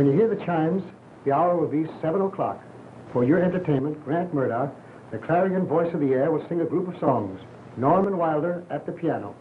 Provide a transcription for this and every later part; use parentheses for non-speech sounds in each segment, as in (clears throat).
When you hear the chimes, the hour will be 7 o'clock. For your entertainment, Grant Murdoch, the clarion voice of the air, will sing a group of songs. Norman Wilder at the piano.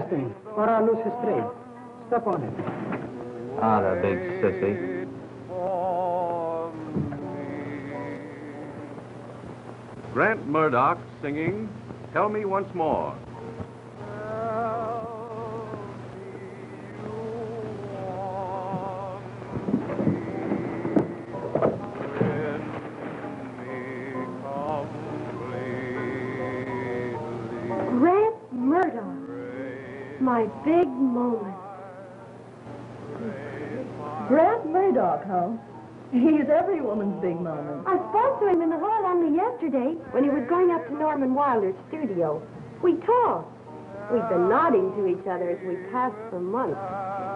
Is or I'll lose his trade. Step on it. Ah, the big sissy. Grant Murdoch singing Tell Me Once More. Every woman's big moment. I spoke to him in the hall only yesterday when he was going up to Norman Wilder's studio. We talked. We've been nodding to each other as we passed for months.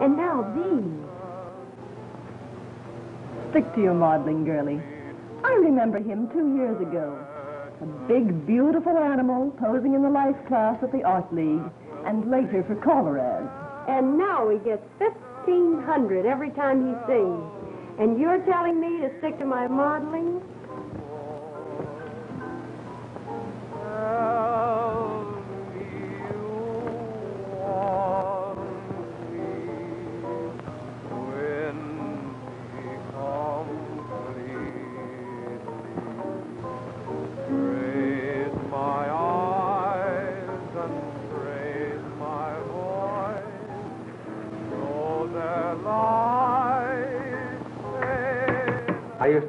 And now these. Stick to your modeling, girlie. I remember him two years ago. A big, beautiful animal posing in the life class at the Art League, and later for caller ads. And now he gets 1500 every time he sings. And you're telling me to stick to my modeling?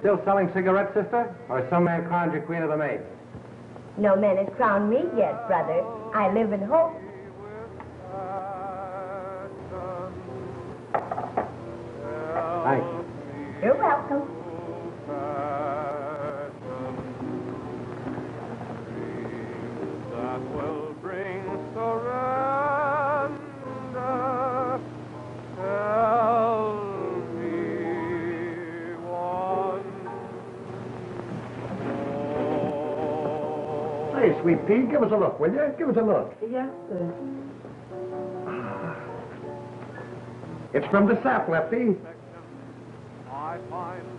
Still selling cigarettes, sister? Or has some man crowned you queen of the maids? No man has crowned me yet, brother. I live in hope. Hey, sweet pea, give us a look, will you? Give us a look. Yes, sir. It's from the sap, Lefty.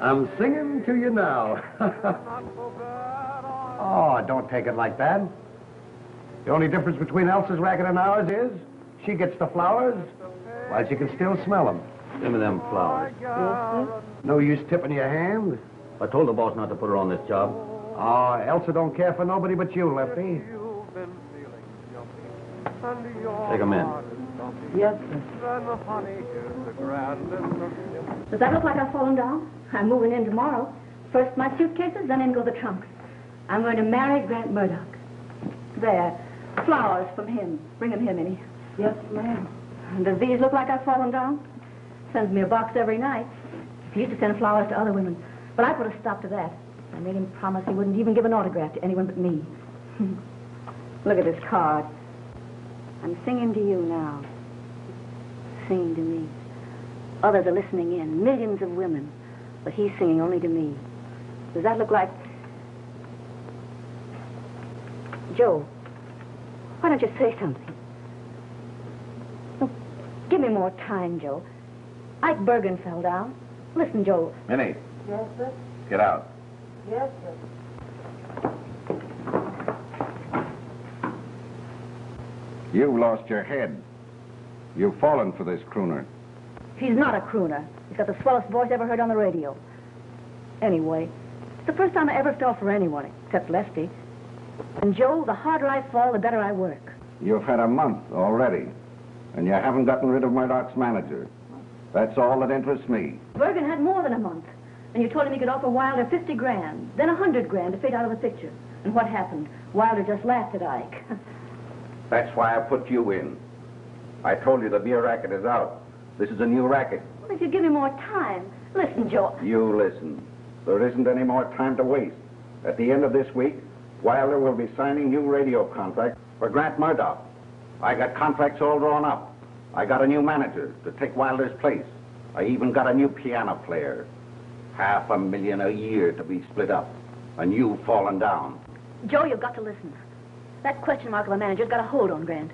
I'm singing to you now. (laughs) oh, don't take it like that. The only difference between Elsa's racket and ours is she gets the flowers while she can still smell them. Give me them flowers. No use tipping your hand. I told the boss not to put her on this job. Oh, Elsa don't care for nobody but you, Lefty. Take 'em in. Yes, sir. Then the honey is the grandest of gifts. Does that look like I've fallen down? I'm moving in tomorrow. First my suitcases, then in go the trunks. I'm going to marry Grant Murdoch. There. Flowers from him. Bring them here, Minnie. Yes, ma'am. And does these look like I've fallen down? Sends me a box every night. He used to send flowers to other women. But I put a stop to that. I made him promise he wouldn't even give an autograph to anyone but me. (laughs) Look at this card. I'm singing to you now. Singing to me. Others are listening in, millions of women. But he's singing only to me. Does that look like... Joe, why don't you say something? No, give me more time, Joe. Ike Bergen fell down. Listen, Joe. Minnie, Yes, sir. get out. Yes, sir. You've lost your head. You've fallen for this crooner. He's not a crooner. He's got the swellest voice ever heard on the radio. Anyway, it's the first time I ever fell for anyone, except Lefty. And Joe, the harder I fall, the better I work. You've had a month already, and you haven't gotten rid of Murdoch's manager. That's all that interests me. Bergen had more than a month. And you told him he could offer Wilder 50 grand, then a 100 grand to fade out of the picture. And what happened? Wilder just laughed at Ike. (laughs) That's why I put you in. I told you the beer racket is out. This is a new racket. well, if you give me more time. Listen, Joe. You listen. There isn't any more time to waste. At the end of this week, Wilder will be signing new radio contracts for Grant Murdoch. I got contracts all drawn up. I got a new manager to take Wilder's place. I even got a new piano player. Half a million a year to be split up. And you've fallen down. Joe, you've got to listen. That question mark of a manager's got a hold on Grant.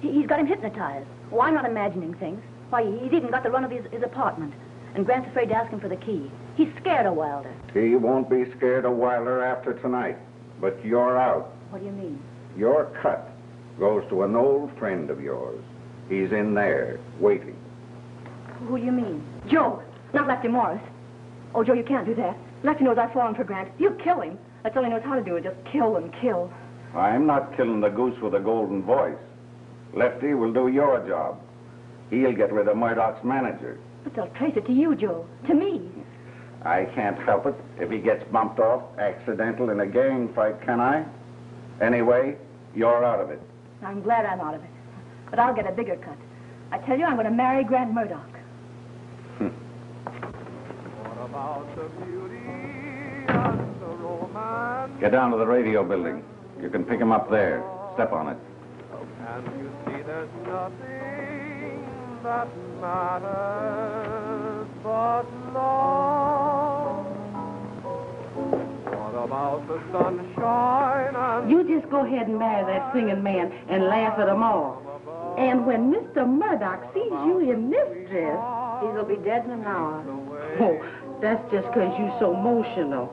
He, he's got him hypnotized. Oh, I'm not imagining things. Why, he's even got the run of his, his apartment. And Grant's afraid to ask him for the key. He's scared of Wilder. He won't be scared of Wilder after tonight. But you're out. What do you mean? Your cut goes to an old friend of yours. He's in there, waiting. Who do you mean? Joe, not Lefty Morris. Oh, Joe, you can't do that. Lefty knows I've fallen for Grant. You kill him. That's all he knows how to do is just kill and kill. I'm not killing the goose with a golden voice. Lefty will do your job. He'll get rid of Murdoch's manager. But they'll trace it to you, Joe. To me. I can't help it if he gets bumped off accidental in a gang fight, can I? Anyway, you're out of it. I'm glad I'm out of it. But I'll get a bigger cut. I tell you, I'm going to marry Grant Murdoch. Hm. Get down to the radio building. You can pick him up there. Step on it. And you see there's nothing that matters but love. What about the sunshine and You just go ahead and marry that singing man and laugh at them all. And when Mr. Murdoch sees you in this dress, He'll be dead in an hour. oh, that's just 'cause you're so emotional.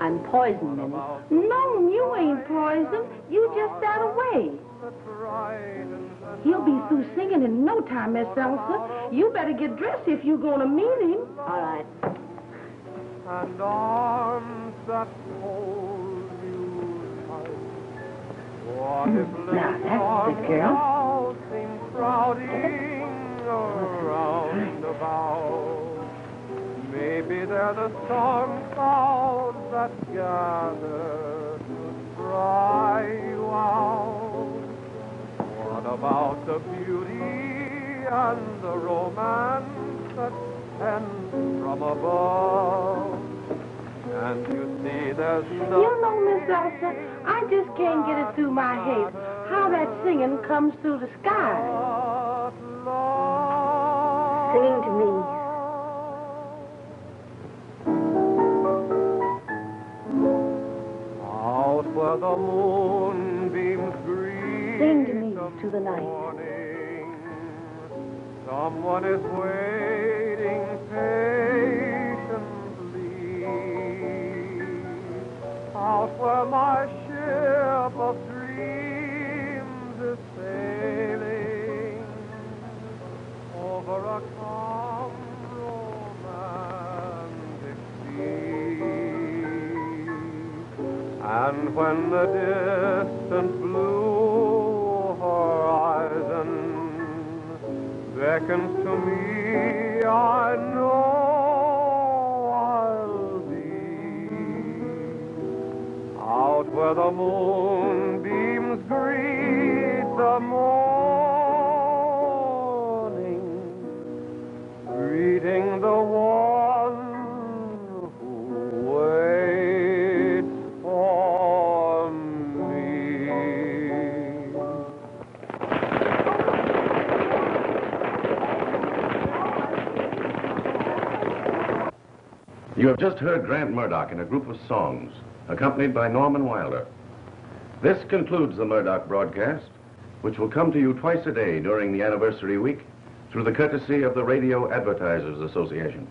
I'm poisoned, Minnie. No, you ain't poisoned. You just that away. He'll be through singing in no time, Miss Elsa. You better get dressed if you're going to meet him. All right. and arms that hold you tight. What if mm, Now, that's good girl. crowding around about? Maybe they're the storm clouds that gather to dry you out. What about the beauty and the romance that ends from above? And you see there's You know, Miss Elsa, I just can't get it through my head how that singing comes through the sky. Singing to me. Out where the moonbeams greet Sing to me through the night. someone is waiting patiently. Out where my ship of dreams is sailing over a calm And when the distant blue horizon beckons to me, I know I'll be out where the moonbeams greet the morning, You have just heard Grant Murdoch in a group of songs, accompanied by Norman Wilder. This concludes the Murdoch broadcast, which will come to you twice a day during the anniversary week through the courtesy of the Radio Advertisers Association.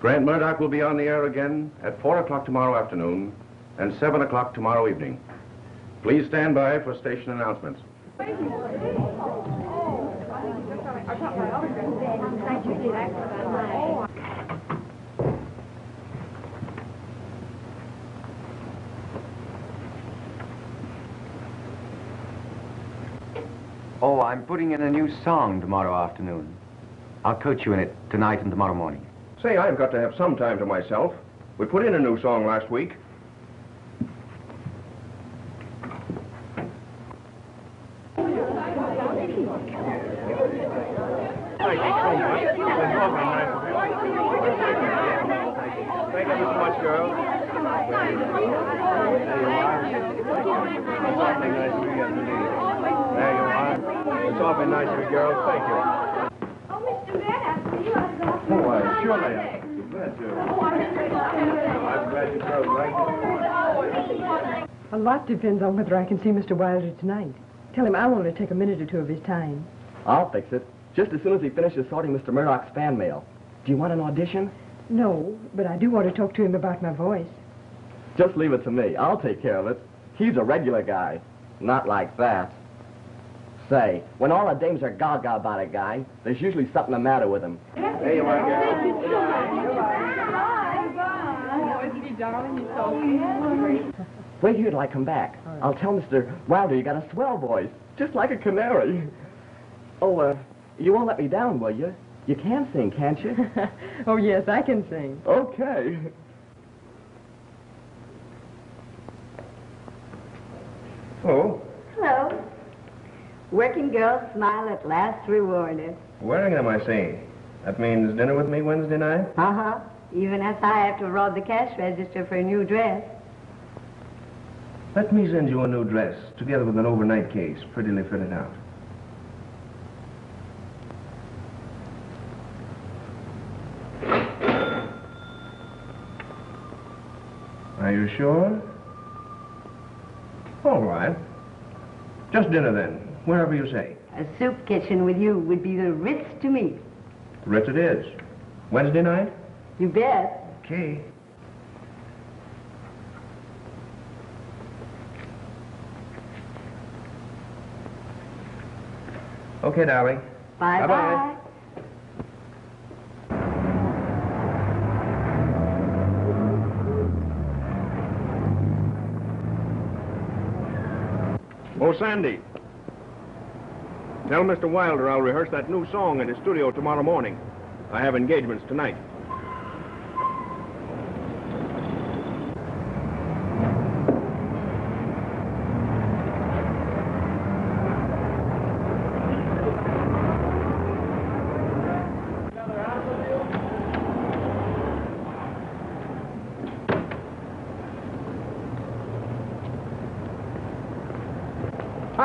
Grant Murdoch will be on the air again at 4 o'clock tomorrow afternoon and 7 o'clock tomorrow evening. Please stand by for station announcements. Oh, I'm putting in a new song tomorrow afternoon. I'll coach you in it tonight and tomorrow morning. Say, I've got to have some time to myself. We put in a new song last week. Thank you so much, girl. There you are. It's awfully nice of you yesterday. There you are. It's awfully nice of you, girl. Thank you. Oh, why, surely. I'm glad to. I'm glad you girls like it. A lot depends on whether I can see Mr. Wilder tonight. Tell him I'll only take a minute or two of his time. I'll fix it. Just as soon as he finishes sorting Mr. Murdoch's fan mail. Do you want an audition? No, but I do want to talk to him about my voice. Just leave it to me. I'll take care of it. He's a regular guy. Not like that. Say, when all the dames are gaga about a guy, there's usually something the matter with him. There you are, Wait here till I come back. I'll tell Mr. Wilder you got a swell voice, just like a canary. Oh, uh, you won't let me down, will you? You can sing, can't you? (laughs) oh, yes, I can sing. okay. Oh, Hello. Working girls smile at last rewarded. wearing am I seeing? That means dinner with me Wednesday night? Uh-huh. Even as I have to rob the cash register for a new dress. Let me send you a new dress, together with an overnight case, prettily fitted out. Are you sure? All right. Just dinner then, wherever you say. A soup kitchen with you would be the Ritz to me. The Ritz it is. Wednesday night? You bet. Okay. Okay, darling. Bye-bye. Bye-bye. Oh, Sandy. Tell Mr. Wilder I'll rehearse that new song in his studio tomorrow morning. I have engagements tonight.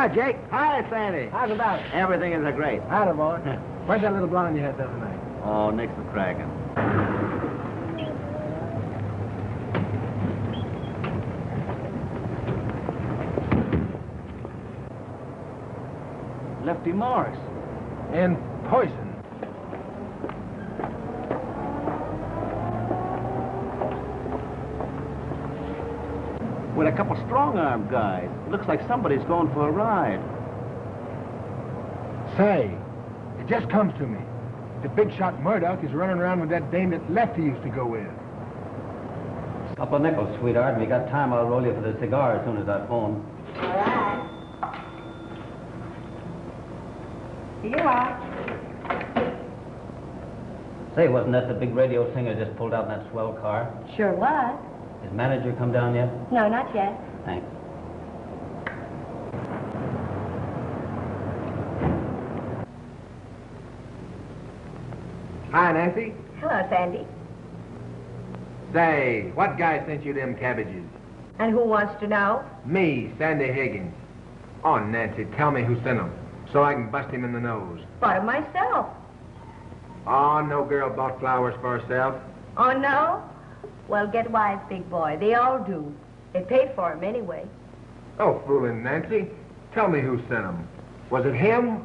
Hi, Jake. Hi, Sandy. How's about it? Everything is a great. Atta boy. (laughs) Where's that little blonde you had the other night? Oh, Nick's the Kraken. Lefty Morris. And poison. With a couple strong-armed guys. Looks like somebody's going for a ride. Say, it just comes to me. The big shot Murdoch is running around with that dame that Lefty used to go with. Couple of nickels, sweetheart. If you got time, I'll roll you for the cigar as soon as I phone. All right. Here you are. Say, wasn't that the big radio singer just pulled out in that swell car? Sure was. His manager come down yet? No, not yet. Thanks. Hi, Nancy. Hello, Sandy. Say, what guy sent you them cabbages? And who wants to know? Me, Sandy Higgins. Oh, Nancy, tell me who sent them, so I can bust him in the nose. Bought Bought 'em myself. Oh, no girl bought flowers for herself. Oh, no? Well, get wise, big boy. They all do. They paid for 'em anyway. Oh, fooling Nancy. Tell me who sent them. Was it him?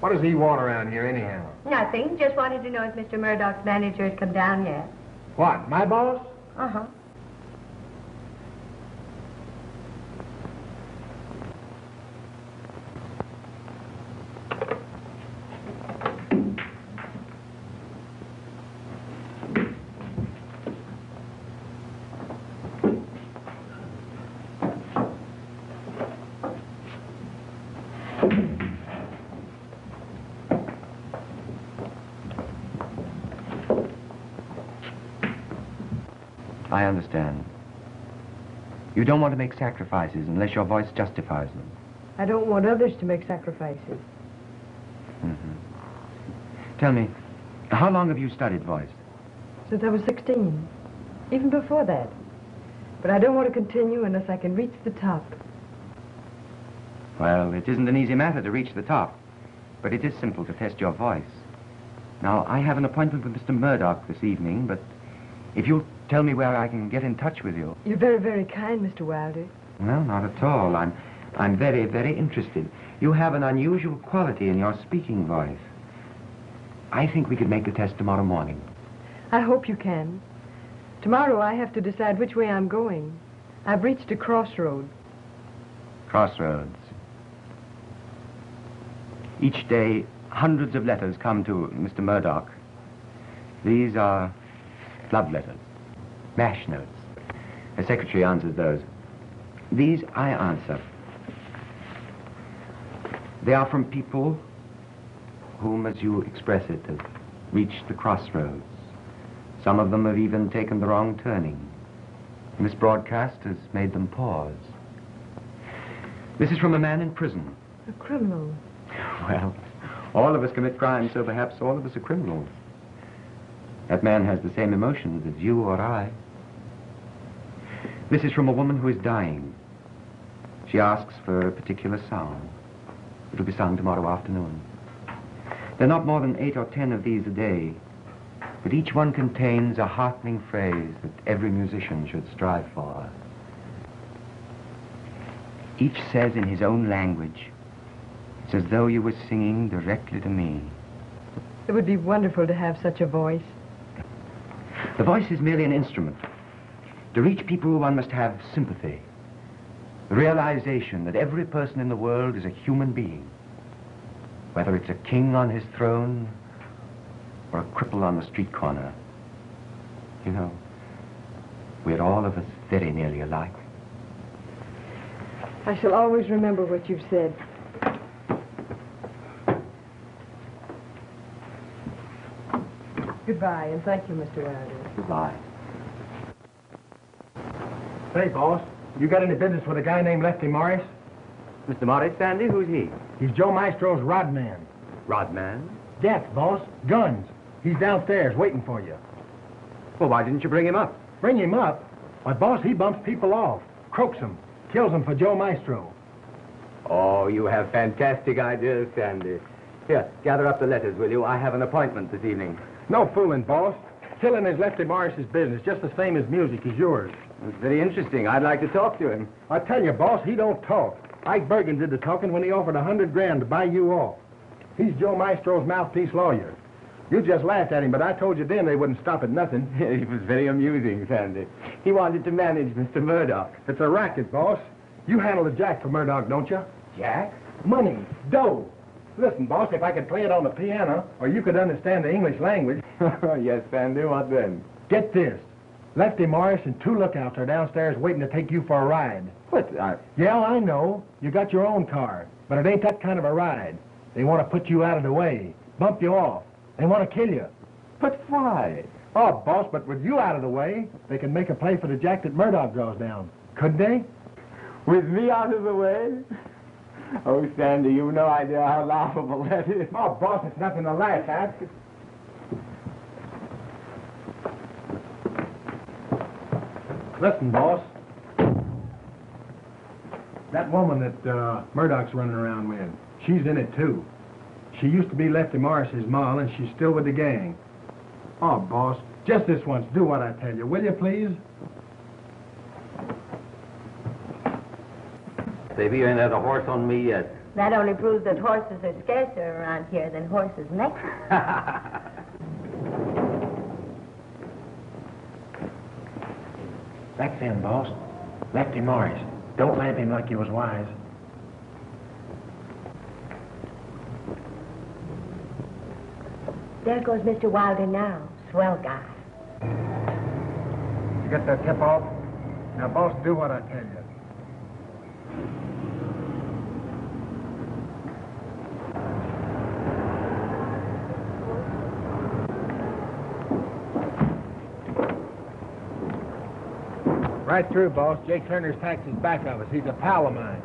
What does he want around here, anyhow? Nothing. Just wanted to know if Mr. Murdoch's manager had come down yet. What, my boss? Uh-huh. I understand. You don't want to make sacrifices unless your voice justifies them. I don't want others to make sacrifices. Mm-hmm. Tell me, how long have you studied voice? Since I was 16. Even before that. But I don't want to continue unless I can reach the top. Well, it isn't an easy matter to reach the top, but it is simple to test your voice. Now, I have an appointment with Mr. Murdoch this evening, but if you'll tell me where I can get in touch with you. You're very, very kind, Mr. Wilder. Well, not at all. I'm, I'm very, very interested. You have an unusual quality in your speaking voice. I think we could make the test tomorrow morning. I hope you can. Tomorrow I have to decide which way I'm going. I've reached a crossroad. Crossroads. Each day, hundreds of letters come to Mr. Murdoch. These are love letters, mash notes. The secretary answers those. These I answer. They are from people whom, as you express it, have reached the crossroads. Some of them have even taken the wrong turning. And this broadcast has made them pause. This is from a man in prison. A criminal. Well, all of us commit crimes, so perhaps all of us are criminals. That man has the same emotions as you or I. This is from a woman who is dying. She asks for a particular song. It'll be sung tomorrow afternoon. There are not more than eight or ten of these a day, but each one contains a heartening phrase that every musician should strive for. Each says in his own language, it's as though you were singing directly to me. It would be wonderful to have such a voice. The voice is merely an instrument. To reach people, one must have sympathy. The realization that every person in the world is a human being. Whether it's a king on his throne or a cripple on the street corner. You know, we're all of us very nearly alike. I shall always remember what you've said. Goodbye, and thank you, Mr. Wilder. Goodbye. Say, boss, you got any business with a guy named Lefty Morris? Mr. Morris, Sandy, who's he? He's Joe Maestro's rodman. Rodman? Death, boss. Guns. He's downstairs waiting for you. Well, why didn't you bring him up? Bring him up? Why, boss, he bumps people off, croaks them, kills them for Joe Maestro. Oh, you have fantastic ideas, Sandy. Here, gather up the letters, will you? I have an appointment this evening. No fooling, boss. Killing is Lefty Morris's business, just the same as music is yours. It's very interesting. I'd like to talk to him. I tell you, boss, he don't talk. Ike Bergen did the talking when he offered a hundred grand to buy you off. He's Joe Maestro's mouthpiece lawyer. You just laughed at him, but I told you then they wouldn't stop at nothing. (laughs) it was very amusing, Sandy. He wanted to manage Mr. Murdoch. It's a racket, boss. You handle the jack for Murdoch, don't you? Jack? Money, dough. Listen, boss, if I could play it on the piano, or you could understand the English language. (laughs) yes, Sandy, what then? Get this. Lefty Morris and two lookouts are downstairs waiting to take you for a ride. What? I... Yeah, I know. You got your own car, but it ain't that kind of a ride. They want to put you out of the way, bump you off. They want to kill you. But why? Oh, boss, but with you out of the way, they can make a play for the jack that Murdoch draws down. Couldn't they? With me out of the way? Oh, Sandy, you've no idea how laughable that is. Oh, boss, it's nothing to laugh at. Listen, boss. That woman that uh, Murdoch's running around with, she's in it too. She used to be Lefty Morris's ma, and she's still with the gang. Oh, boss, just this once, do what I tell you, will you, please? Baby, you ain't had a horse on me yet. That only proves that horses are scarcer around here than horses next. That's in, boss. Lefty Morris. Don't lamp him like he was wise. There goes Mr. Wilder now. Swell guy. You get that tip off? Now, boss, do what I tell you. Right through, boss. Jake Turner's his back of us. He's a pal of mine.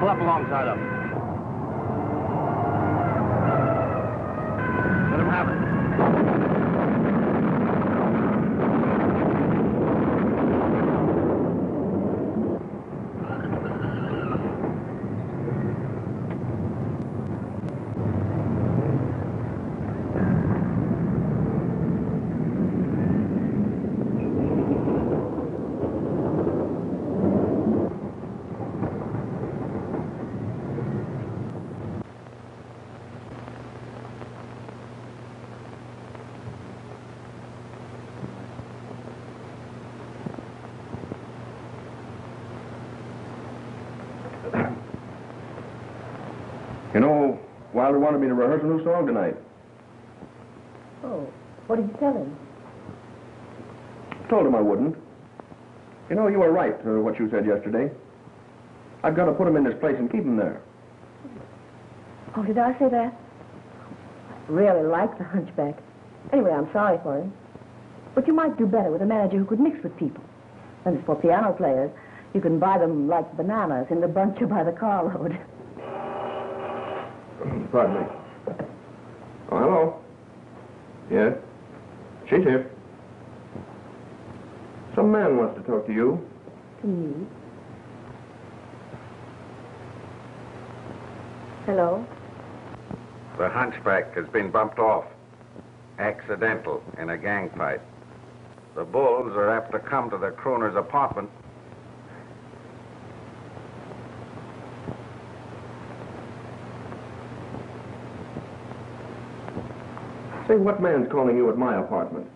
Pull up alongside of him. Let him have it. You know, Wilder wanted me to rehearse a new song tonight. Oh, what did you tell him? Told him I wouldn't. You know, you were right, uh, what you said yesterday. I've got to put him in this place and keep him there. Oh, did I say that? I really like the hunchback. Anyway, I'm sorry for him. But you might do better with a manager who could mix with people. And as for piano players, you can buy them like bananas in the bunch or by the carload. (laughs) (clears throat) Pardon me. Oh, hello. Yes? She's here. Some man wants to talk to you. To me? Hello? The hunchback has been bumped off. Accidental in a gang fight. The bulls are apt to come to the crooner's apartment. Say, what man's calling you at my apartment?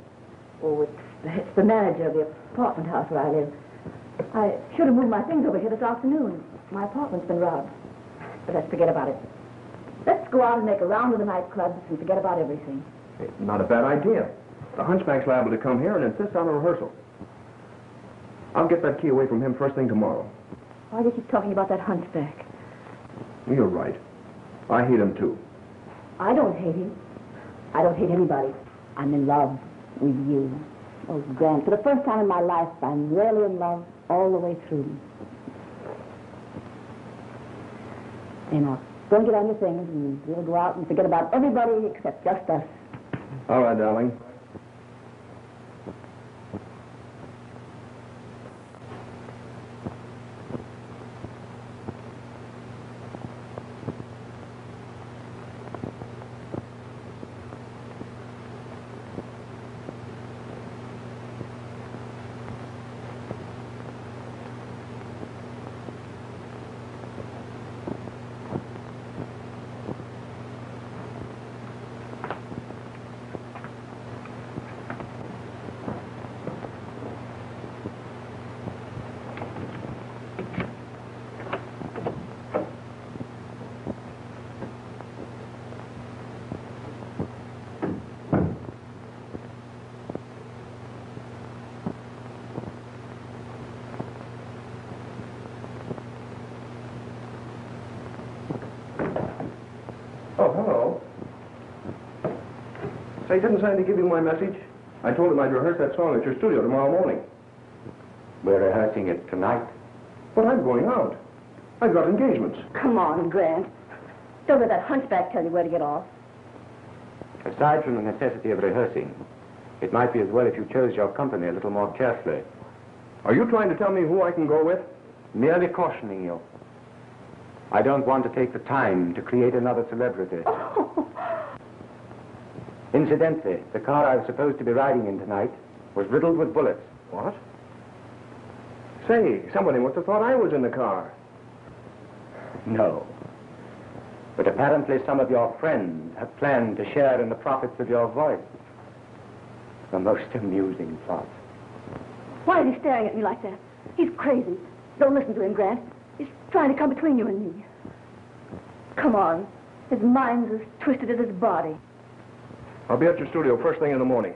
Oh, it's, it's the manager of the apartment house where I live. I should have moved my things over here this afternoon. My apartment's been robbed. But let's forget about it. Let's go out and make a round of the nightclubs and forget about everything. Hey, not a bad idea. The hunchback's liable to come here and insist on a rehearsal. I'll get that key away from him first thing tomorrow. Why do you keep talking about that hunchback? You're right. I hate him, too. I don't hate him. I don't hate anybody. I'm in love with you. Oh, Grant, for the first time in my life, I'm really in love all the way through. And now, go and get on your things, and we'll go out and forget about everybody except just us. All right, darling. Oh, hello. Say, didn't Sandy give you my message? I told him I'd rehearse that song at your studio tomorrow morning. We're rehearsing it tonight. But I'm going out. I've got engagements. Come on, Grant. Don't let that hunchback tell you where to get off. Aside from the necessity of rehearsing, it might be as well if you chose your company a little more carefully. Are you trying to tell me who I can go with? Merely cautioning you. I don't want to take the time to create another celebrity. (laughs) Incidentally, the car I was supposed to be riding in tonight was riddled with bullets. What? Say, somebody must have thought I was in the car. No. But apparently some of your friends have planned to share in the profits of your voice. The most amusing plot. Why is he staring at me like that? He's crazy. Don't listen to him, Grant. He's trying to come between you and me. Come on. His mind's as twisted as his body. I'll be at your studio first thing in the morning.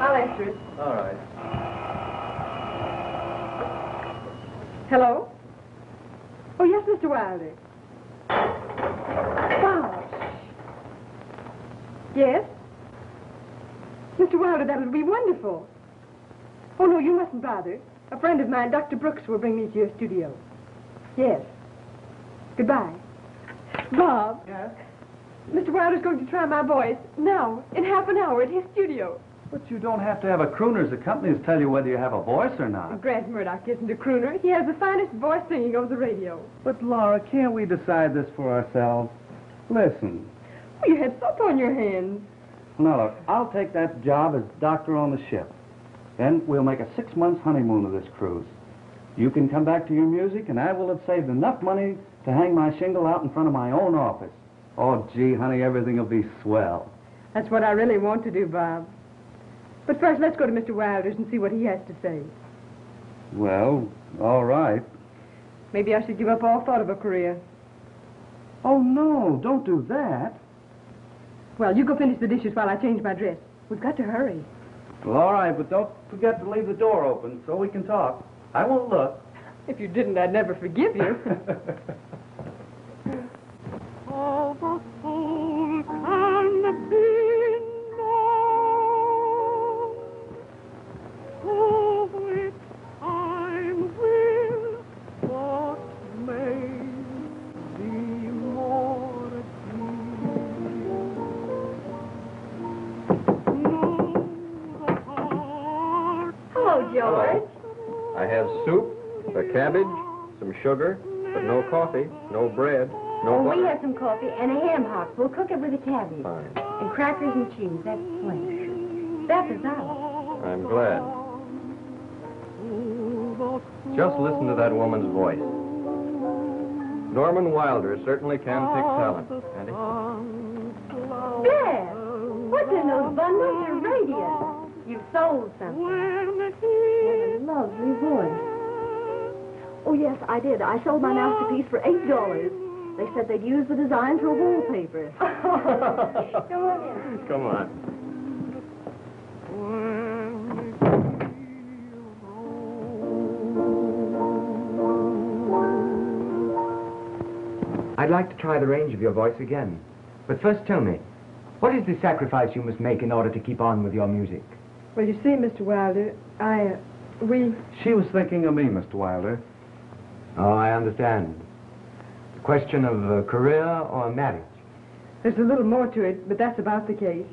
I'll answer it. All right. Hello? Oh, yes, Mr. Wilder. Wow. Yes? Mr. Wilder, that would be wonderful. Oh, no, Oh, you mustn't bother. A friend of mine, Dr. Brooks, will bring me to your studio. Yes. Goodbye. Bob. Yes? Mr. Wilder's going to try my voice now, in half an hour, at his studio. But you don't have to have a crooner. The companies tell you whether you have a voice or not. Grant Murdoch isn't a crooner. He has the finest voice singing over the radio. But, Laura, can't we decide this for ourselves? Listen. Oh, you had soap on your hands. Now, look, I'll take that job as doctor on the ship. Then we'll make a six months honeymoon of this cruise. You can come back to your music, and I will have saved enough money to hang my shingle out in front of my own office. Oh, gee, honey, everything will be swell. That's what I really want to do, Bob. But first, let's go to Mr. Wilder's and see what he has to say. Well, all right. Maybe I should give up all thought of a career. Oh, no, don't do that. Well, you go finish the dishes while I change my dress. We've got to hurry. Well, all right, but don't forget to leave the door open so we can talk. I won't look. If you didn't, I'd never forgive you. (laughs) All the soul can be sugar, but no coffee, no bread, no oh, we have some coffee and a ham hock. We'll cook it with a cabbage. Fine. And crackers and cheese. That's plenty. That's a dollar. I'm glad. Just listen to that woman's voice. Norman Wilder certainly can pick talent, can't he? Dad, what's in those bundles? Your radio. You've sold something. What a lovely voice. Oh, yes, I did. I sold my masterpiece for eight dollars. They said they'd use the design for wallpaper. (laughs) Come on. Come on. I'd like to try the range of your voice again. But first tell me, what is the sacrifice you must make in order to keep on with your music? Well, you see, Mr. Wilder, I, uh, we... She was thinking of me, Mr. Wilder. Oh, I understand. The question of uh, career or marriage? There's a little more to it, but that's about the case.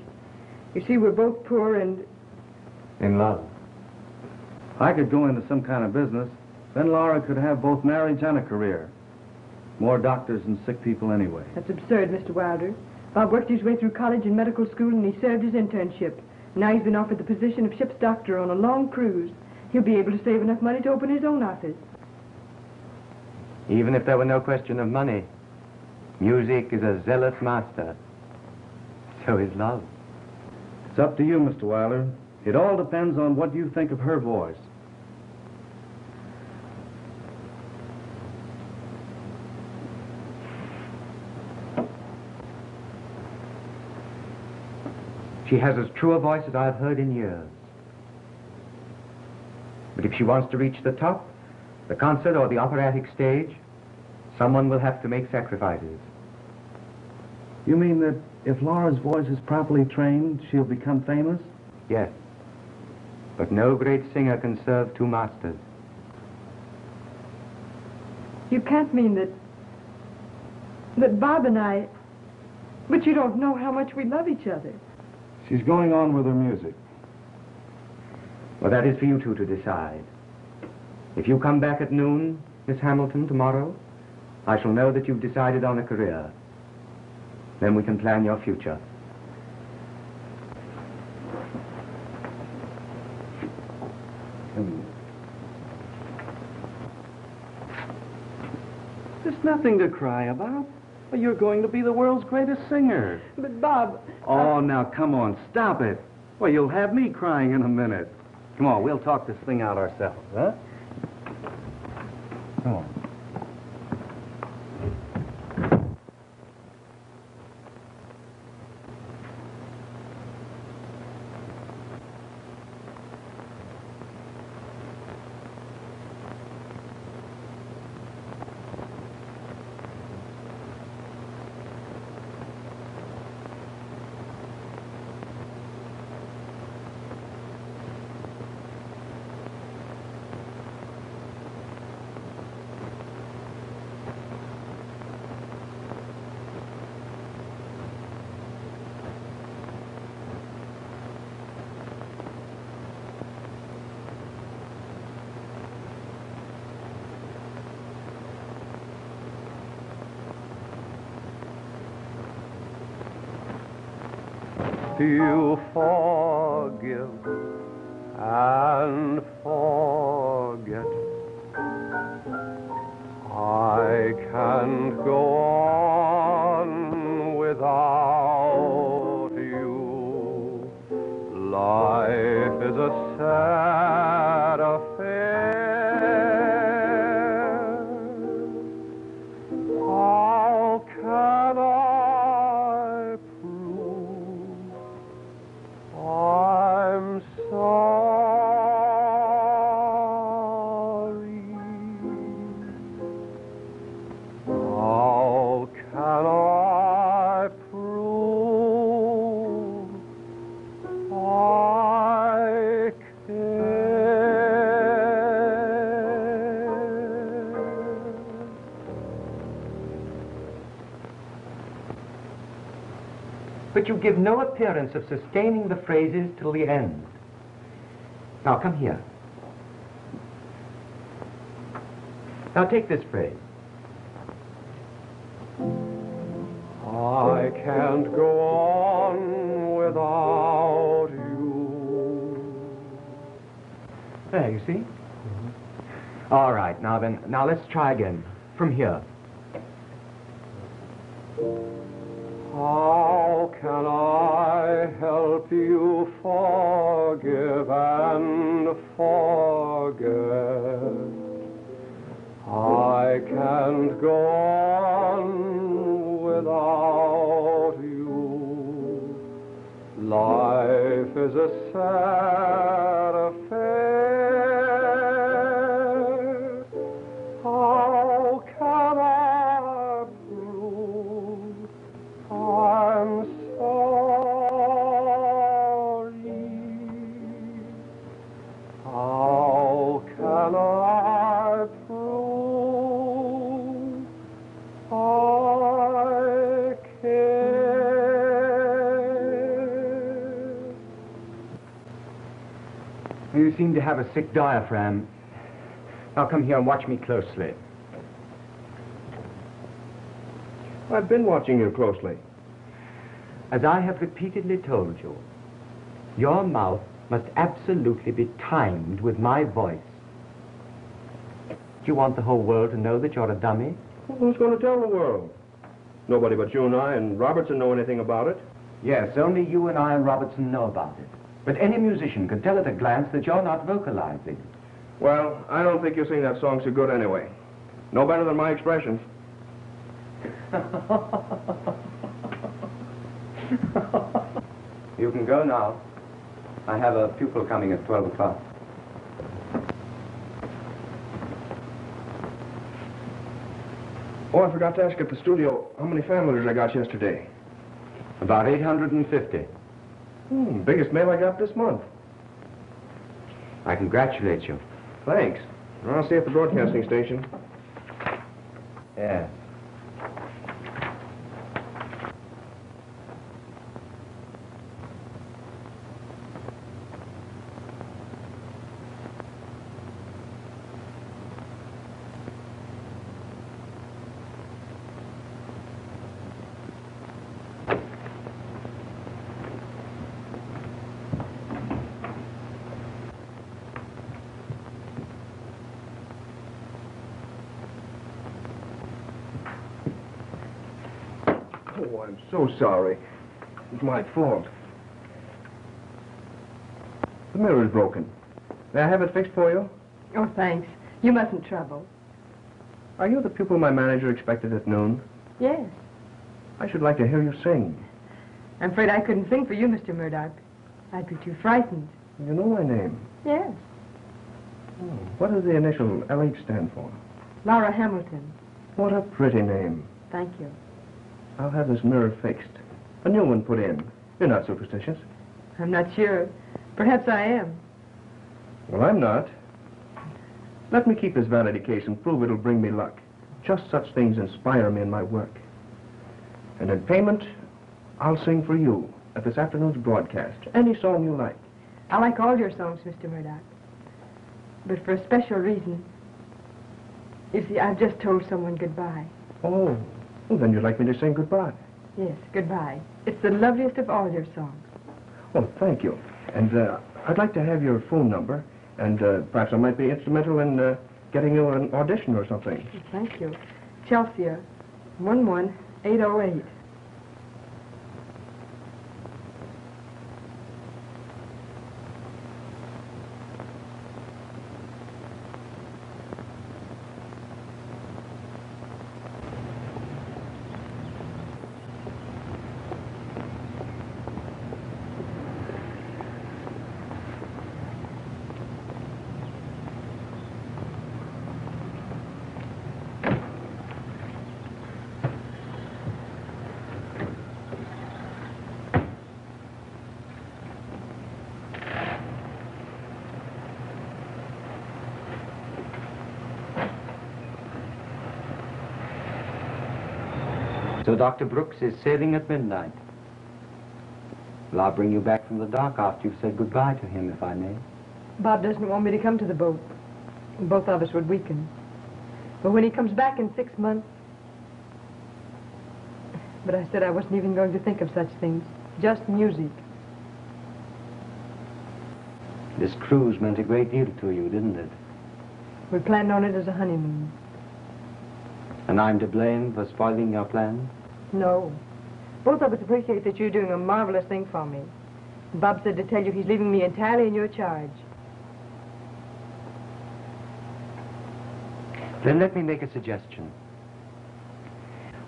You see, we're both poor and... In love. I could go into some kind of business. Then Laura could have both marriage and a career. More doctors and sick people anyway. That's absurd, Mr. Wilder. Bob worked his way through college and medical school, and he served his internship. Now he's been offered the position of ship's doctor on a long cruise. He'll be able to save enough money to open his own office. Even if there were no question of money, music is a zealous master. So is love. It's up to you, Mr. Wilder. It all depends on what you think of her voice. She has as true a voice as I've heard in years. But if she wants to reach the top, the concert or the operatic stage, someone will have to make sacrifices. You mean that if Laura's voice is properly trained, she'll become famous? Yes. But no great singer can serve two masters. You can't mean that... that Bob and I... But you don't know how much we love each other. She's going on with her music. Well, that is for you two to decide. If you come back at noon, Miss Hamilton, tomorrow, I shall know that you've decided on a career. Then we can plan your future. There's nothing to cry about. You're going to be the world's greatest singer. But, Bob... Oh, uh, now, come on, stop it. Well, you'll have me crying in a minute. Come on, we'll talk this thing out ourselves, huh? Come you forgive But you give no appearance of sustaining the phrases till the end. Now come here. Now take this phrase. I can't go on without you. There, you see? All right, now then, now let's try again. From here. How can I help you forgive and forget? I can't go on without you. Life is a sad affair. Seem to have a sick diaphragm. Now come here and watch me closely. I've been watching you closely. As I have repeatedly told you, your mouth must absolutely be timed with my voice. Do you want the whole world to know that you're a dummy? Well, who's going to tell the world? Nobody but you and I and Robertson know anything about it. Yes, only you and I and Robertson know about it. But any musician can tell at a glance that you're not vocalizing. Well, I don't think you sing that song so good anyway. No better than my expressions. (laughs) You can go now. I have a pupil coming at 12 o'clock. Oh, I forgot to ask at the studio how many families I got yesterday. About 850. Hmm, biggest mail I got this month. I congratulate you. Thanks. I'll see you at the broadcasting station. Yes. Oh, I'm so sorry. It's my fault. The mirror's broken. May I have it fixed for you? Oh, thanks. You mustn't trouble. Are you the pupil my manager expected at noon? Yes. I should like to hear you sing. I'm afraid I couldn't sing for you, Mr. Murdoch. I'd be too frightened. You know my name. Yes. Oh, What does the initial LH stand for? Laura Hamilton. What a pretty name. Thank you. I'll have this mirror fixed. A new one put in. You're not superstitious. I'm not sure. Perhaps I am. Well, I'm not. Let me keep this vanity case and prove it'll bring me luck. Just such things inspire me in my work. And in payment, I'll sing for you at this afternoon's broadcast. Any song you like. I like all your songs, Mr. Murdoch. But for a special reason. You see, I've just told someone goodbye. Oh, well, then you'd like me to sing goodbye. Yes, goodbye. It's the loveliest of all your songs. Oh, thank you. And uh, I'd like to have your phone number, and uh, perhaps I might be instrumental in uh, getting you an audition or something. Thank you. Chelsea, 11808. Dr. Brooks is sailing at midnight. Well, I'll bring you back from the dock after you've said goodbye to him, if I may. Bob doesn't want me to come to the boat. Both of us would weaken. But when he comes back in six months... But I said I wasn't even going to think of such things. Just music. This cruise meant a great deal to you, didn't it? We planned on it as a honeymoon. And I'm to blame for spoiling your plans? No. Both of us appreciate that you're doing a marvelous thing for me. Bob said to tell you he's leaving me entirely in your charge. Then let me make a suggestion.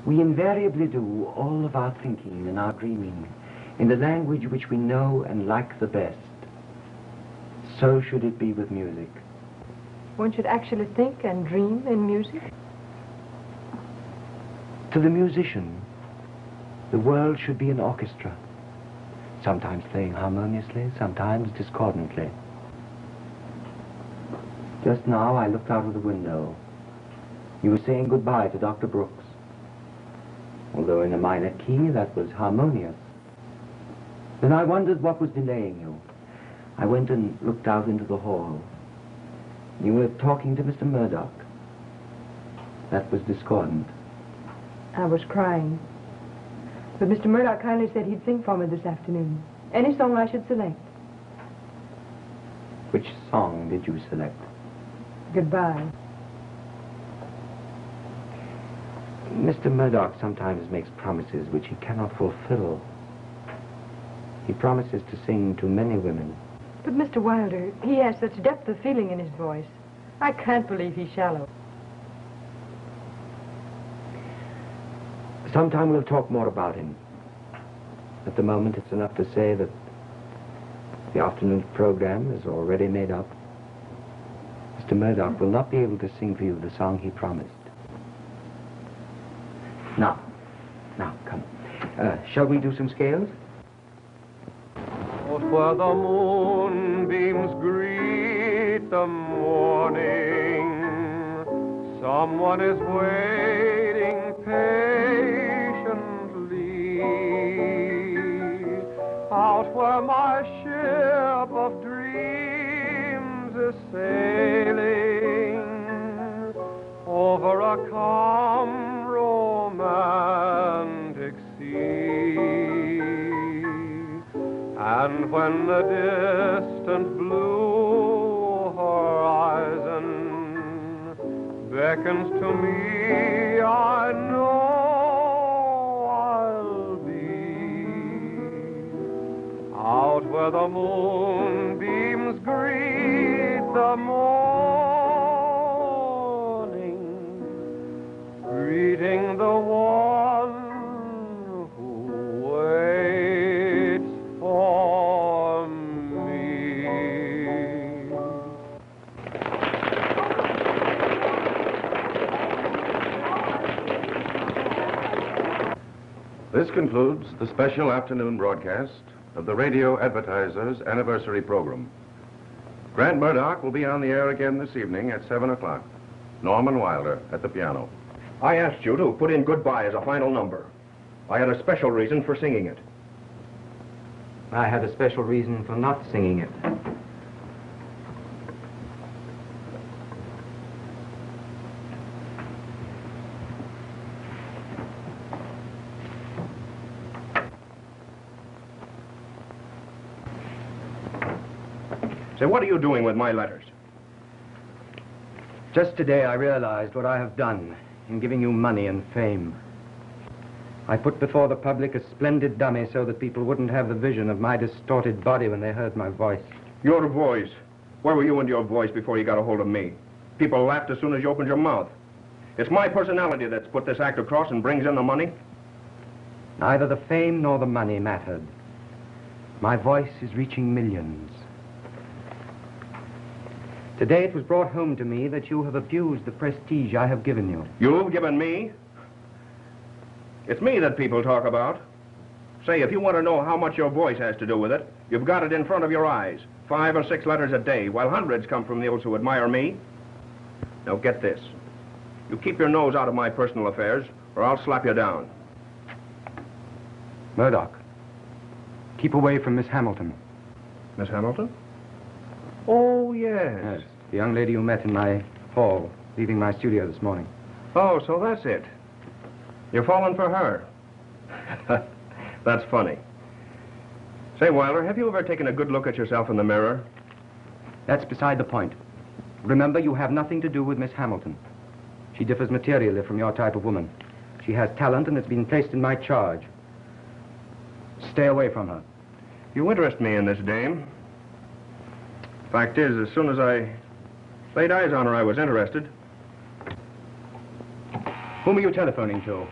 We invariably do all of our thinking and our dreaming in the language which we know and like the best. So should it be with music. One should actually think and dream in music. To the musician, the world should be an orchestra, sometimes playing harmoniously, sometimes discordantly. Just now I looked out of the window. You were saying goodbye to Dr. Brooks. Although in a minor key, that was harmonious. Then I wondered what was delaying you. I went and looked out into the hall. You were talking to Mr. Murdoch. That was discordant. I was crying. But Mr. Murdoch kindly said he'd sing for me this afternoon. Any song I should select. Which song did you select? Goodbye. Mr. Murdoch sometimes makes promises which he cannot fulfill. He promises to sing to many women. But Mr. Wilder, he has such depth of feeling in his voice. I can't believe he's shallow. Sometime we'll talk more about him. At the moment, it's enough to say that the afternoon program is already made up. Mr. Murdoch will not be able to sing for you the song he promised. Now, now, come. Uh, shall we do some scales? Out where the moonbeams greet the morning, someone is waiting patiently. Out where my ship of dreams is sailing over a calm romantic sea. And when the distant blue horizon beckons to me, I where the moonbeams greet the morning, greeting the one who waits for me. This concludes the special afternoon broadcast of the Radio Advertisers Anniversary Program. Grant Murdoch will be on the air again this evening at 7 o'clock. Norman Wilder at the piano. I asked you to put in Goodbye as a final number. I had a special reason for singing it. I had a special reason for not singing it. Say, what are you doing with my letters? Just today I realized what I have done in giving you money and fame. I put before the public a splendid dummy so that people wouldn't have the vision of my distorted body when they heard my voice. Your voice. Where were you and your voice before you got a hold of me? People laughed as soon as you opened your mouth. It's my personality that's put this act across and brings in the money. Neither the fame nor the money mattered. My voice is reaching millions. Today it was brought home to me that you have abused the prestige I have given you. You've given me? It's me that people talk about. Say, if you want to know how much your voice has to do with it, you've got it in front of your eyes. Five or six letters a day, while hundreds come from those who admire me. Now get this. You keep your nose out of my personal affairs, or I'll slap you down. Murdoch, keep away from Miss Hamilton. Miss Hamilton? Oh, yes. Yes, the young lady you met in my hall, leaving my studio this morning. Oh, so that's it. You're falling for her. (laughs) that's funny. Say, Wilder, have you ever taken a good look at yourself in the mirror? That's beside the point. Remember, you have nothing to do with Miss Hamilton. She differs materially from your type of woman. She has talent and has been placed in my charge. Stay away from her. You interest me in this dame. Fact is, as soon as I laid eyes on her, I was interested. Whom are you telephoning to?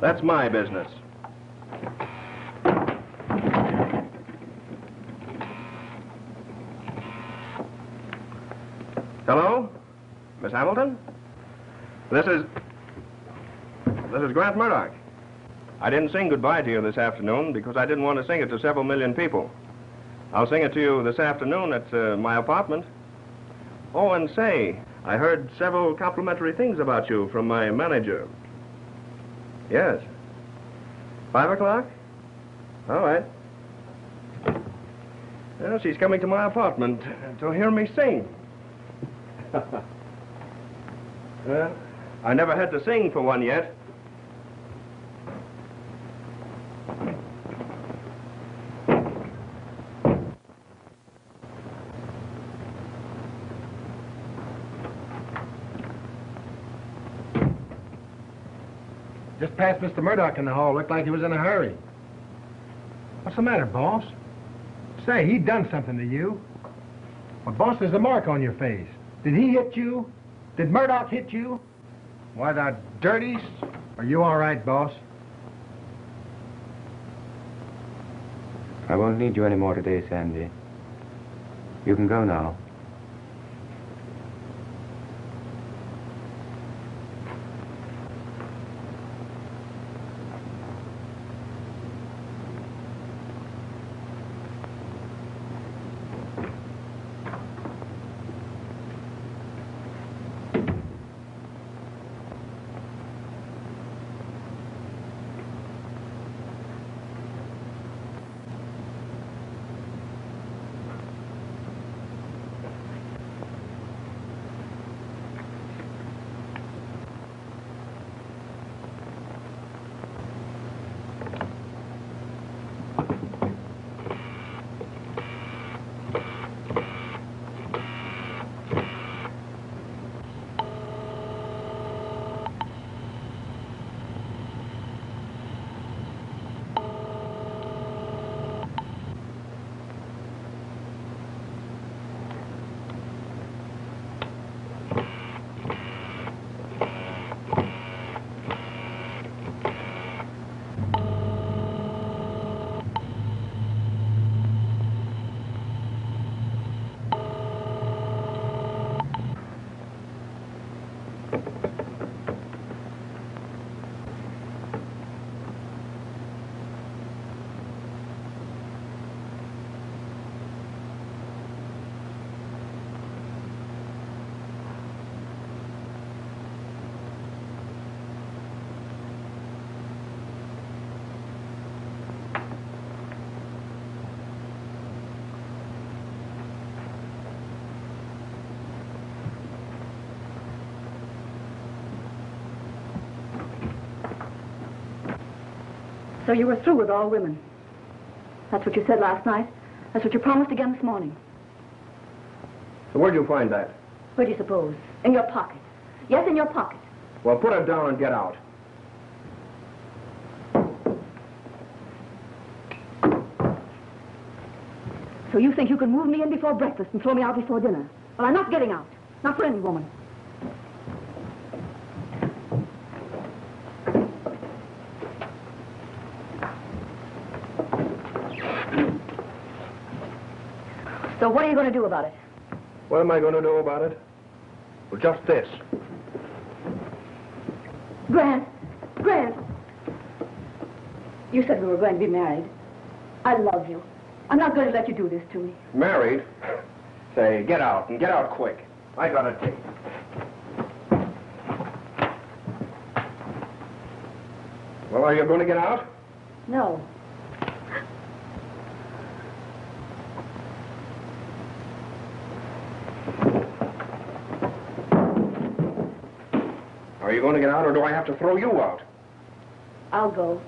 That's my business. Hello? Miss Hamilton? This is... This is Grant Murdoch. I didn't sing goodbye to you this afternoon because I didn't want to sing it to several million people. I'll sing it to you this afternoon at uh, my apartment. Oh, and say, I heard several complimentary things about you from my manager. Yes. Five o'clock? All right. Well, she's coming to my apartment to hear me sing. (laughs) well, I never had to sing for one yet. Just passed Mr. Murdoch in the hall. Looked like he was in a hurry. What's the matter, boss? Say, he done something to you. Well, boss, there's a mark on your face. Did he hit you? Did Murdoch hit you? Why, the dirties? Are you all right, boss? I won't need you any more today, Sandy. You can go now. So you were through with all women. That's what you said last night. That's what you promised again this morning. So where'd you find that? Where do you suppose? In your pocket. Yes, in your pocket. Well, put it down and get out. So you think you can move me in before breakfast and throw me out before dinner? Well, I'm not getting out. Not for any woman. So what are you going to do about it? What am I going to do about it? Well, just this. Grant! Grant! You said we were going to be married. I love you. I'm not going to let you do this to me. Married? Say, get out, and get out quick. I got a date. Well, are you going to get out? No. Are you going to get out, or do I have to throw you out? I'll go.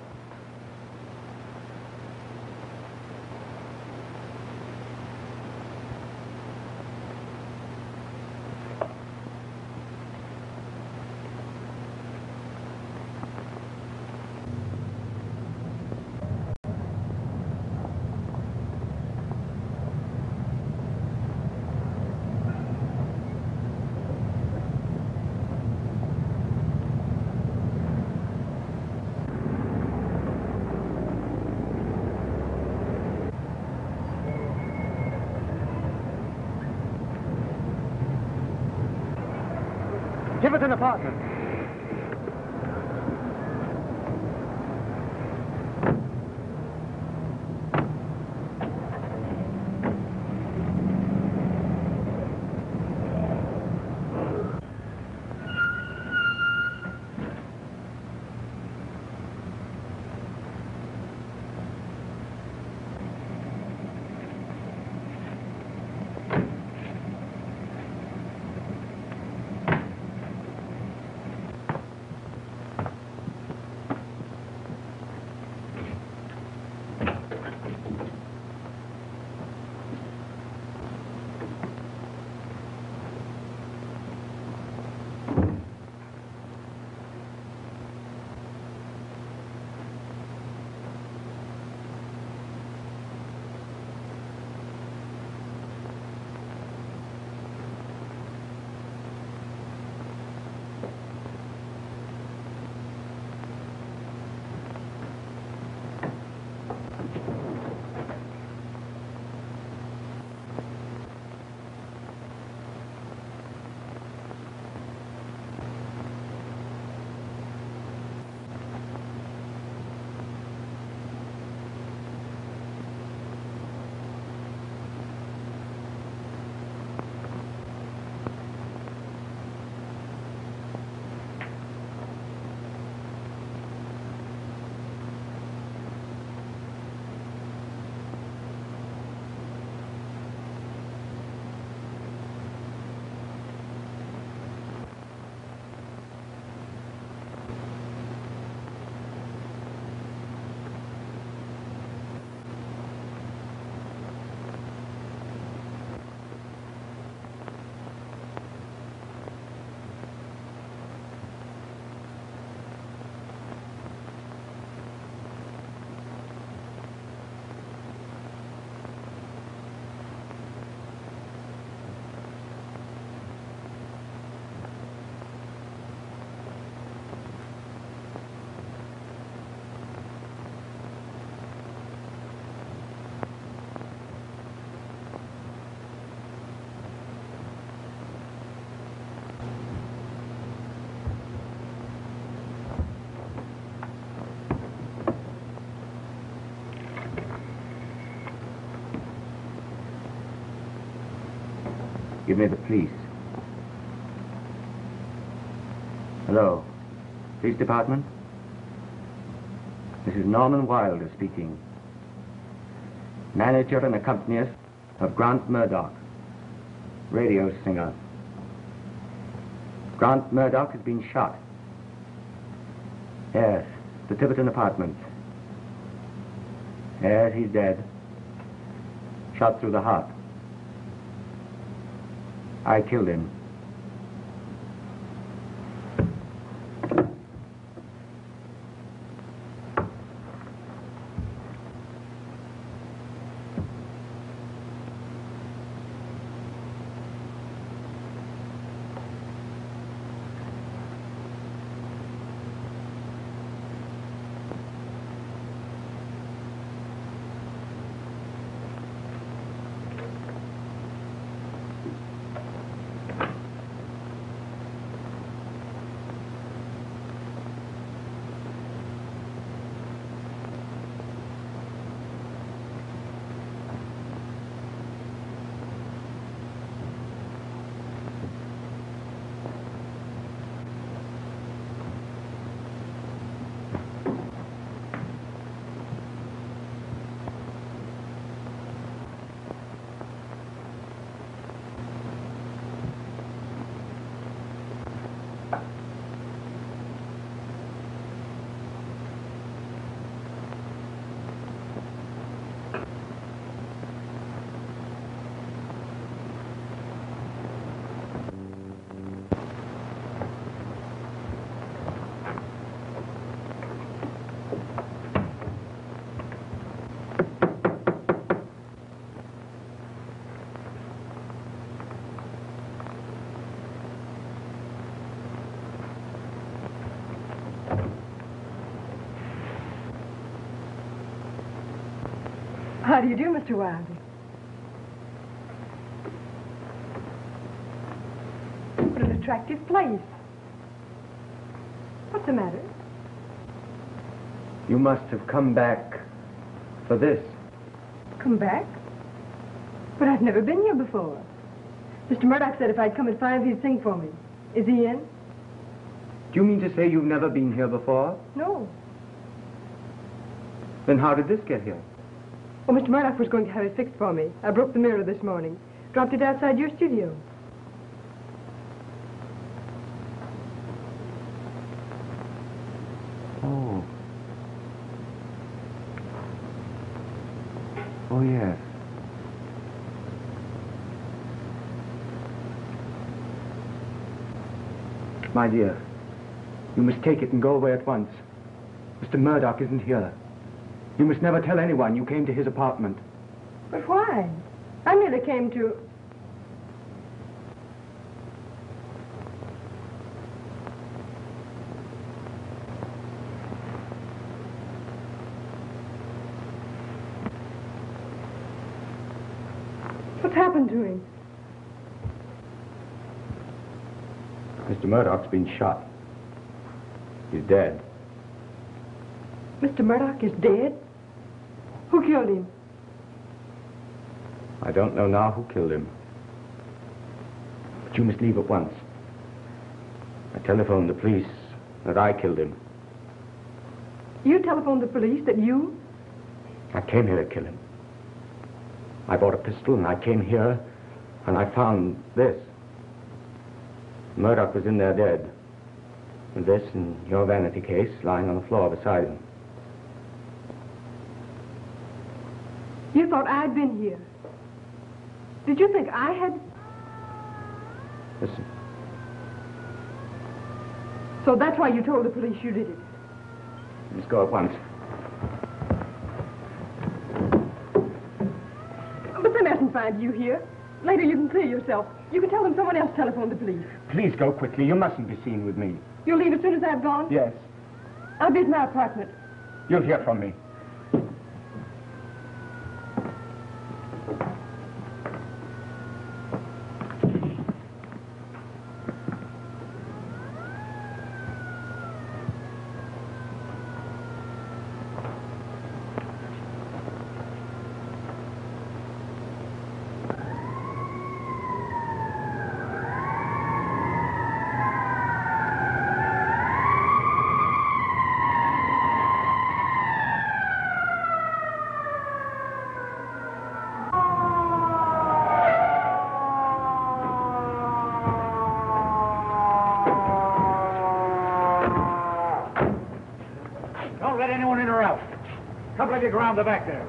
Me the police. Hello. Police department? This is Norman Wilder speaking. Manager and accompanist of Grant Murdoch, radio singer. Grant Murdoch has been shot. Yes, the Tiverton apartment. Yes, he's dead. Shot through the heart. I killed him. How do you do, Mr. Wilder? What an attractive place. What's the matter? You must have come back for this. Come back? But I've never been here before. Mr. Murdoch said if I'd come at five, he'd sing for me. Is he in? Do you mean to say you've never been here before? No. Then how did this get here? Oh, Mr. Murdoch was going to have it fixed for me. I broke the mirror this morning. Dropped it outside your studio. Oh. Oh, yes. My dear, you must take it and go away at once. Mr. Murdoch isn't here. You must never tell anyone you came to his apartment. But why? I merely came to... What's happened to him? Mr. Murdoch's been shot. He's dead. Mr. Murdoch is dead? Who killed him? I don't know now who killed him. But you must leave at once. I telephoned the police that I killed him. You telephoned the police that you? I came here to kill him. I bought a pistol and I came here and I found this. Murdoch was in there dead. And this and your vanity case lying on the floor beside him. You thought I'd been here. Did you think I had... Listen, So that's why you told the police you did it. let's go at once. But they mustn't find you here. Later you can clear yourself. You can tell them someone else telephoned the police. Please go quickly. You mustn't be seen with me. You'll leave as soon as I've gone? Yes. I'll be at my apartment. You'll hear from me. Around the back there.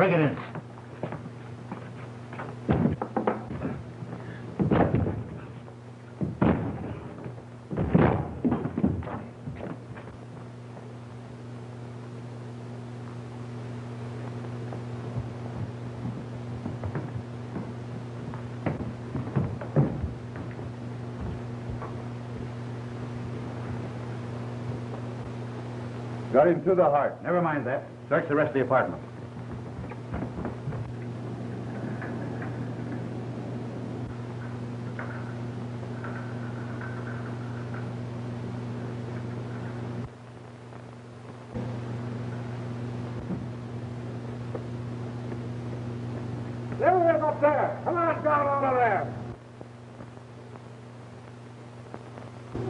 Bring it in. Got him through the heart. Never mind that. Search the rest of the apartment. There he is up there. Come on down over there.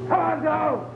Come on down.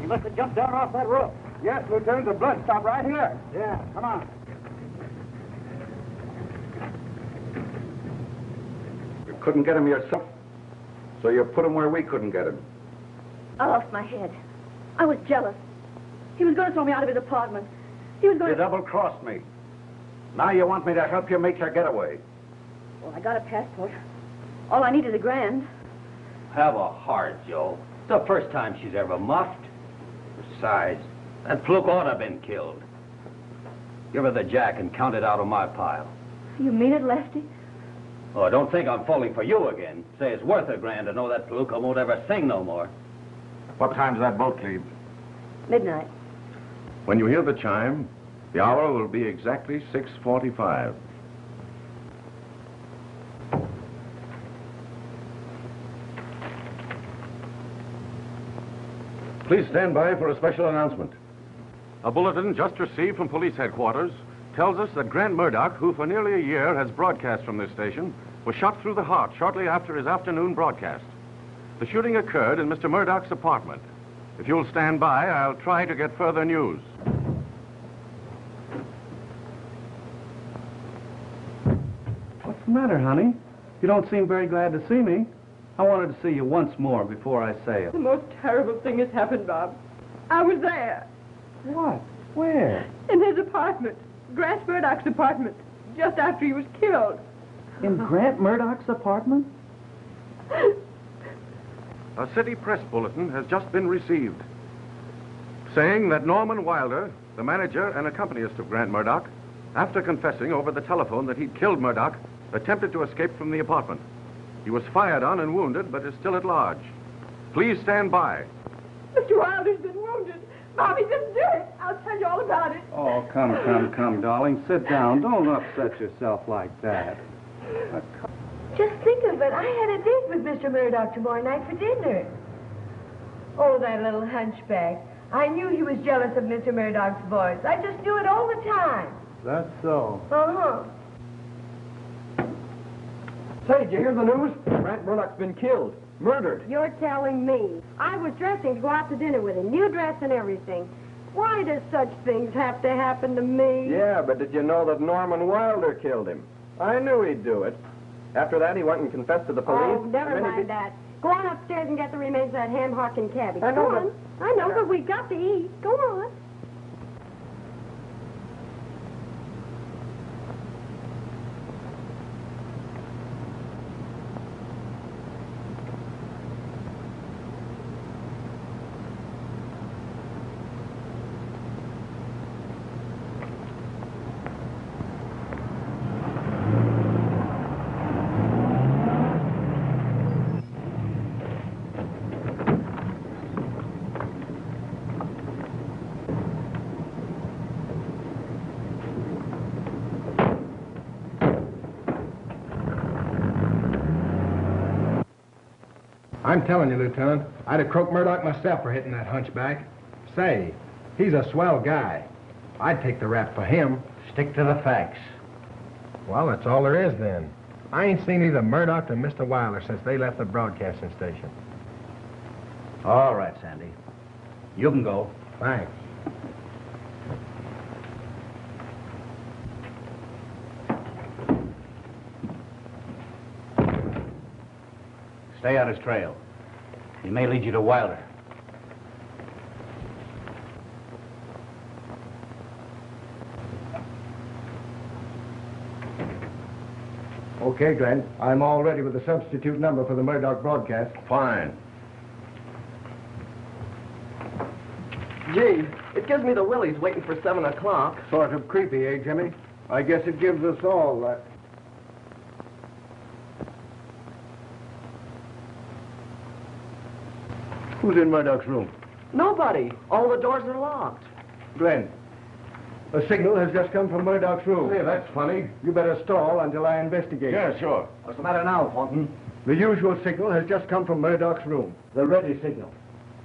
He must have jumped down off that roof. Yes, Lieutenant, the blood stopped right here. Yeah, come on. You couldn't get him yourself, so you put him where we couldn't get him. I lost my head. I was jealous. He was going to throw me out of his apartment. He was going You to... double-crossed me. Now you want me to help you make your getaway. Well, I got a passport. All I need is a grand. Have a heart, Joe. It's the first time she's ever muffed. Besides, that fluke ought to have been killed. Give her the jack and count it out of my pile. You mean it, Lefty? Oh, don't think I'm falling for you again. Say it's worth a grand to know that fluke won't ever sing no more. What time's that boat leave? Midnight. When you hear the chime, the hour will be exactly 6.45. Please stand by for a special announcement. A bulletin just received from police headquarters tells us that Grant Murdoch, who for nearly a year has broadcast from this station, was shot through the heart shortly after his afternoon broadcast. The shooting occurred in Mr. Murdoch's apartment. If you'll stand by, I'll try to get further news. What's the matter, honey? You don't seem very glad to see me. I wanted to see you once more before I sail. The most terrible thing has happened, Bob. I was there. What? Where? In his apartment. Grant Murdoch's apartment. Just after he was killed. In Grant Murdoch's apartment? (laughs) A city press bulletin has just been received saying that Norman Wilder, the manager and accompanist of Grant Murdoch, after confessing over the telephone that he'd killed Murdoch, attempted to escape from the apartment. He was fired on and wounded, but is still at large. Please stand by. Mr. Wilder's been wounded. Bobby didn't do it. I'll tell you all about it. Oh, come, come, come, darling. Sit down. Don't upset yourself like that. Just think of it. I had a date with Mr. Murdoch tomorrow night for dinner. Oh, that little hunchback. I knew he was jealous of Mr. Murdoch's voice. I just knew it all the time. That's so. Uh-huh. Say, did you hear the news? Grant Murdoch's been killed. Murdered. You're telling me. I was dressing to go out to dinner with him, new dress and everything. Why does such things have to happen to me? Yeah, but did you know that Norman Wilder killed him? I knew he'd do it. After that, he went and confessed to the police. Oh, never and then he mind that. Go on upstairs and get the remains of that ham hock and cabbage. I know, Go but- on. I know, but we've got to eat. Go on. I'm telling you, Lieutenant, I'd have croaked Murdoch myself for hitting that hunchback. Say, he's a swell guy. I'd take the rap for him. Stick to the facts. Well, that's all there is then. I ain't seen either Murdoch or Mr. Wilder since they left the broadcasting station. All right, Sandy. You can go. Thanks. Stay on his trail. He may lead you to Wilder. Okay, Glenn. I'm all ready with the substitute number for the Murdoch broadcast. Fine. Gee, it gives me the willies waiting for 7 o'clock. Sort of creepy, eh, Jimmy? I guess it gives us all that. Who's in Murdoch's room? Nobody. All the doors are locked. Glenn. A signal has just come from Murdoch's room. Hey, that's funny. You better stall until I investigate. Yeah, sure. What's the matter now, Thornton? The usual signal has just come from Murdoch's room. The ready signal.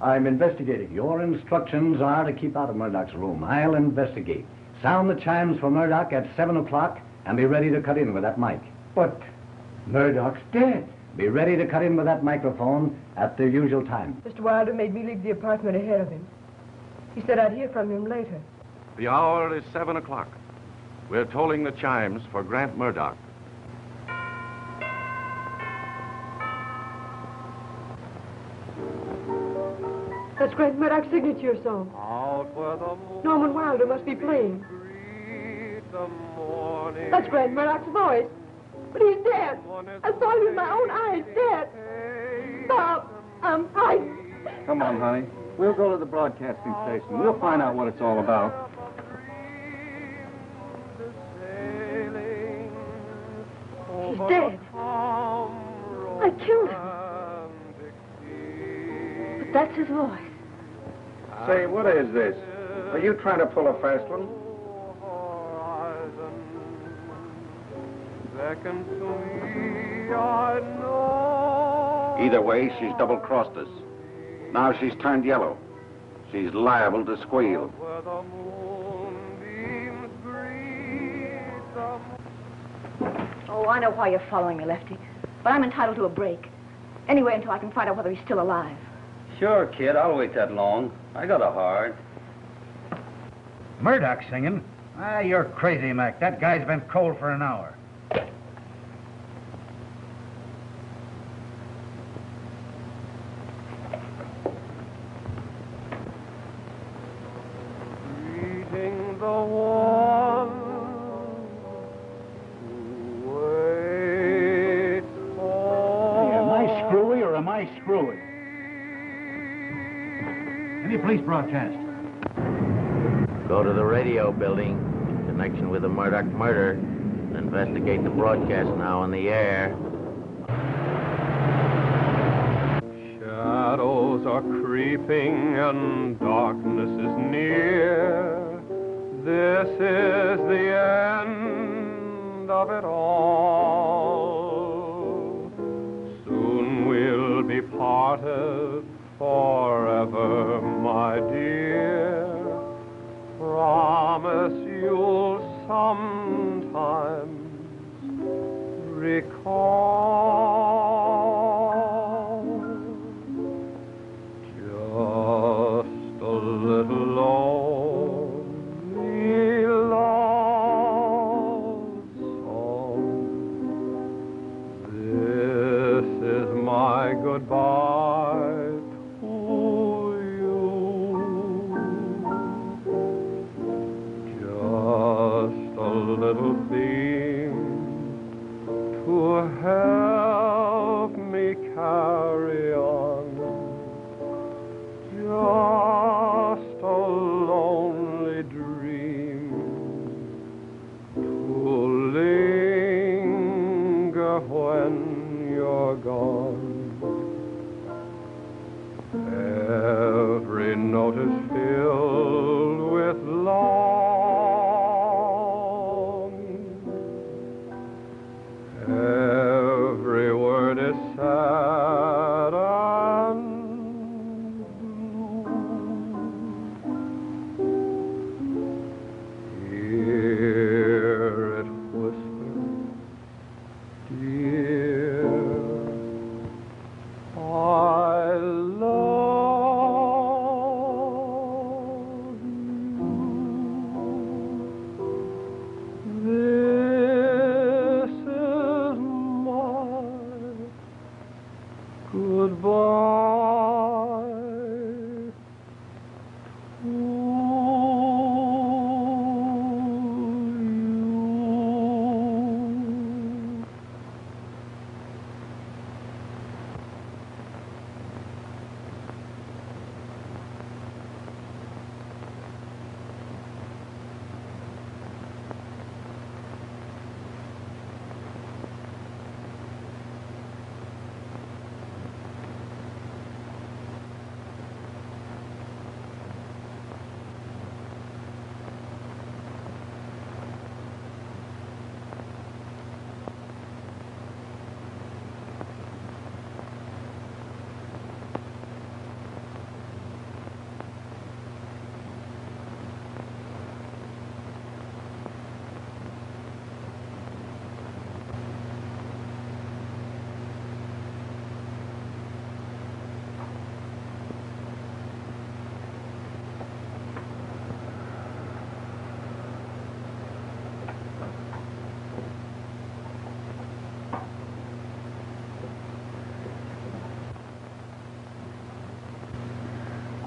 I'm investigating. Your instructions are to keep out of Murdoch's room. I'll investigate. Sound the chimes for Murdoch at 7 o'clock and be ready to cut in with that mic. But Murdoch's dead. Be ready to cut in with that microphone at the usual time. Mr. Wilder made me leave the apartment ahead of him. He said I'd hear from him later. The hour is 7 o'clock. We're tolling the chimes for Grant Murdoch. That's Grant Murdoch's signature song. Out where the moon Norman Wilder must be playing. greet the morning. That's Grant Murdoch's voice. But he's dead. I saw him with my own eyes, dead. Stop. I'm. Come on, honey. We'll go to the broadcasting station. We'll find out what it's all about. He's dead. I killed him. But that's his voice. Say, what is this? Are you trying to pull a fast one? Either way, she's double-crossed us. Now she's turned yellow. She's liable to squeal. Where the moonbeams greet the Oh, I know why you're following me, Lefty. But I'm entitled to a break. Anyway, until I can find out whether he's still alive. Sure, kid, I'll wait that long. I got a heart. Murdoch singing? Ah, you're crazy, Mac. That guy's been cold for an hour. Broadcast? Go to the radio building in connection with the Murdoch murder. Investigate the broadcast now on the air. Shadows are creeping and darkness is near. This is the end of it all. Soon we'll be parted forever,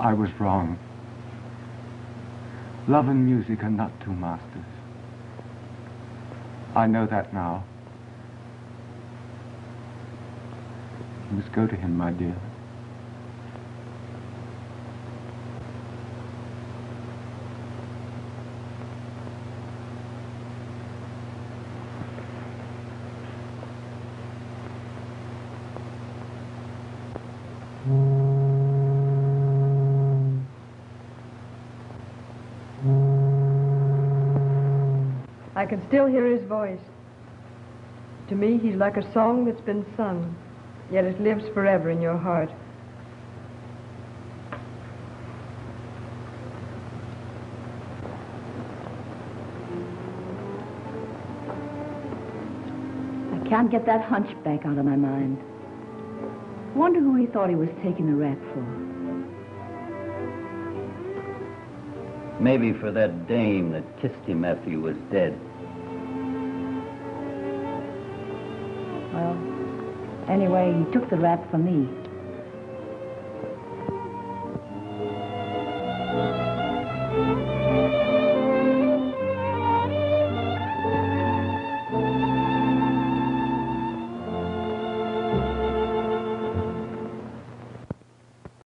I was wrong. Love and music are not two masters. I know that now. You must go to him, my dear. I can still hear his voice. To me, he's like a song that's been sung, yet it lives forever in your heart. I can't get that hunchback out of my mind. Wonder who he thought he was taking the rap for. Maybe for that dame that kissed him after he was dead. Well, anyway, he took the rap for me.